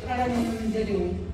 para o mundo interior.